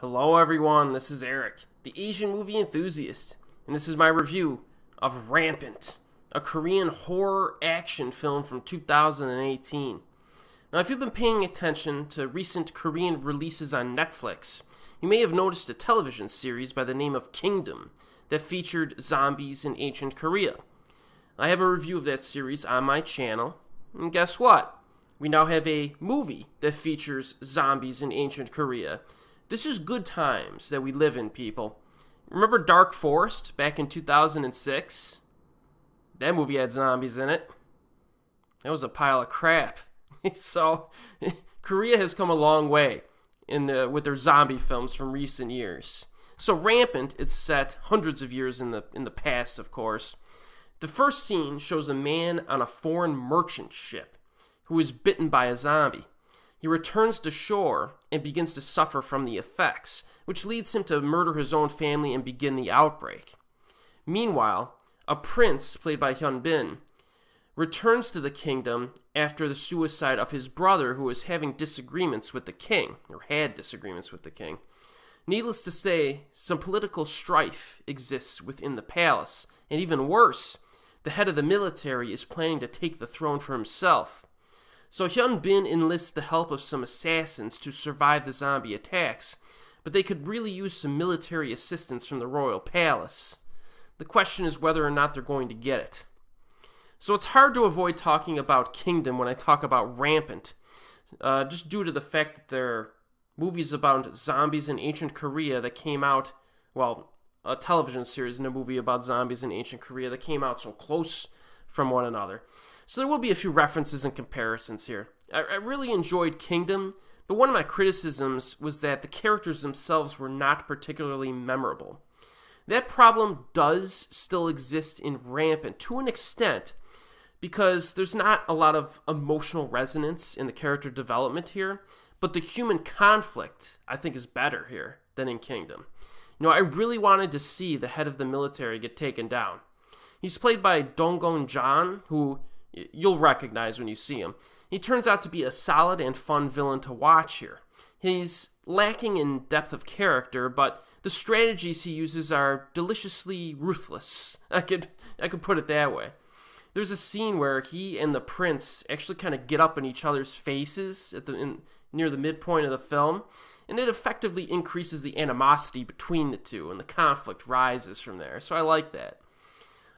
Hello everyone, this is Erik, the Asian movie enthusiast, and this is my review of Rampant, a Korean horror action film from 2018. Now, if you've been paying attention to recent Korean releases on Netflix, you may have noticed a television series by the name of Kingdom that featured zombies in ancient Korea. I have a review of that series on my channel, and guess what? We now have a movie that features zombies in ancient Korea this is good times that we live in, people. Remember Dark Forest back in 2006? That movie had zombies in it. That was a pile of crap. so, Korea has come a long way in the with their zombie films from recent years. So Rampant, it's set hundreds of years in the in the past, of course. The first scene shows a man on a foreign merchant ship who is bitten by a zombie. He returns to shore and begins to suffer from the effects, which leads him to murder his own family and begin the outbreak. Meanwhile, a prince, played by Hyun Bin, returns to the kingdom after the suicide of his brother, who was having disagreements with the king, or had disagreements with the king. Needless to say, some political strife exists within the palace, and even worse, the head of the military is planning to take the throne for himself. So Hyun Bin enlists the help of some assassins to survive the zombie attacks, but they could really use some military assistance from the royal palace. The question is whether or not they're going to get it. So it's hard to avoid talking about Kingdom when I talk about Rampant, uh, just due to the fact that there are movies about zombies in ancient Korea that came out, well, a television series and a movie about zombies in ancient Korea that came out so close from one another. So there will be a few references and comparisons here. I, I really enjoyed Kingdom, but one of my criticisms was that the characters themselves were not particularly memorable. That problem does still exist in Rampant to an extent because there's not a lot of emotional resonance in the character development here, but the human conflict I think is better here than in Kingdom. You know, I really wanted to see the head of the military get taken down. He's played by Dong-gun Jang, who you'll recognize when you see him. He turns out to be a solid and fun villain to watch here. He's lacking in depth of character, but the strategies he uses are deliciously ruthless. I could I could put it that way. There's a scene where he and the prince actually kind of get up in each other's faces at the in, near the midpoint of the film, and it effectively increases the animosity between the two, and the conflict rises from there. So I like that.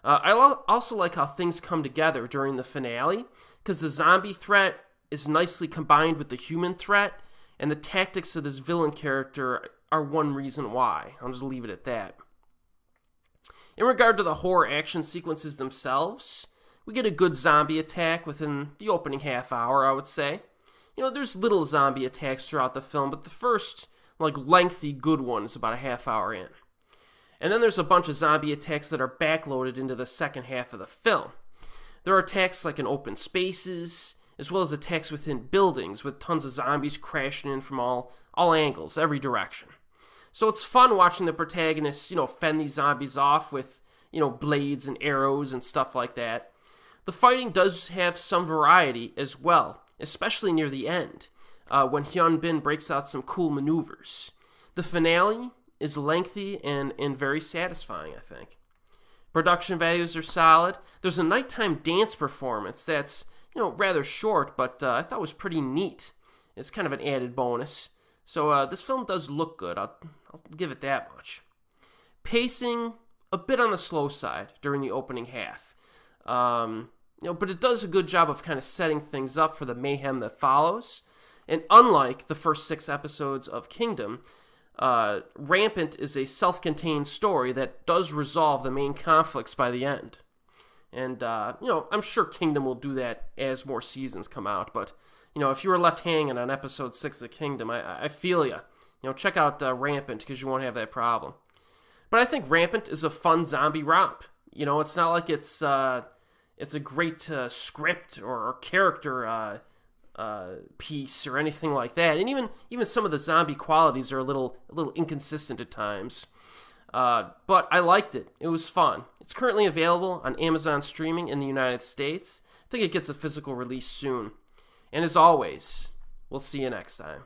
Uh, I also like how things come together during the finale because the zombie threat is nicely combined with the human threat, and the tactics of this villain character are one reason why. I'll just leave it at that. In regard to the horror action sequences themselves, we get a good zombie attack within the opening half hour, I would say. You know, there's little zombie attacks throughout the film, but the first, like, lengthy good one is about a half hour in. And then there's a bunch of zombie attacks that are backloaded into the second half of the film. There are attacks like in open spaces, as well as attacks within buildings with tons of zombies crashing in from all, all angles, every direction. So it's fun watching the protagonists, you know, fend these zombies off with, you know, blades and arrows and stuff like that. The fighting does have some variety as well, especially near the end, uh, when Hyun Bin breaks out some cool maneuvers. The finale is lengthy and, and very satisfying, I think. Production values are solid. There's a nighttime dance performance that's, you know, rather short, but uh, I thought was pretty neat. It's kind of an added bonus. So uh, this film does look good. I'll, I'll give it that much. Pacing, a bit on the slow side during the opening half. Um, you know, but it does a good job of kind of setting things up for the mayhem that follows. And unlike the first six episodes of Kingdom, uh, Rampant is a self contained story that does resolve the main conflicts by the end. And, uh, you know, I'm sure Kingdom will do that as more seasons come out. But, you know, if you were left hanging on episode 6 of Kingdom, I, I feel you. You know, check out uh, Rampant because you won't have that problem. But I think Rampant is a fun zombie romp. You know, it's not like it's uh, it's a great uh, script or character uh, uh, piece or anything like that. And even even some of the zombie qualities are a little a little inconsistent at times. Uh, but I liked it. It was fun. It's currently available on Amazon streaming in the United States. I think it gets a physical release soon. And as always, we'll see you next time.